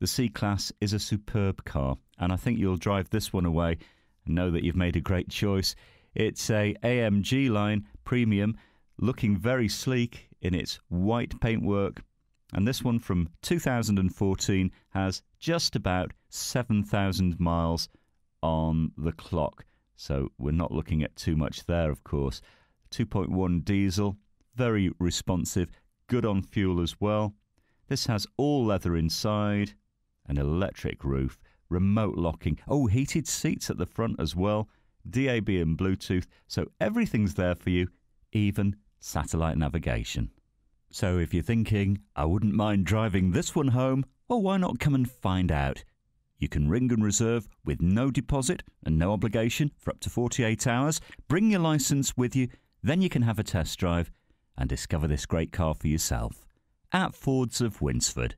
The C Class is a superb car, and I think you'll drive this one away and know that you've made a great choice. It's a AMG line premium, looking very sleek in its white paintwork. And this one from 2014 has just about 7,000 miles on the clock. So we're not looking at too much there, of course. 2.1 diesel, very responsive, good on fuel as well. This has all leather inside, an electric roof, remote locking, oh, heated seats at the front as well, DAB and Bluetooth, so everything's there for you, even satellite navigation. So if you're thinking, I wouldn't mind driving this one home, well, why not come and find out? You can ring and reserve with no deposit and no obligation for up to 48 hours. Bring your license with you, then you can have a test drive and discover this great car for yourself at Fords of Winsford.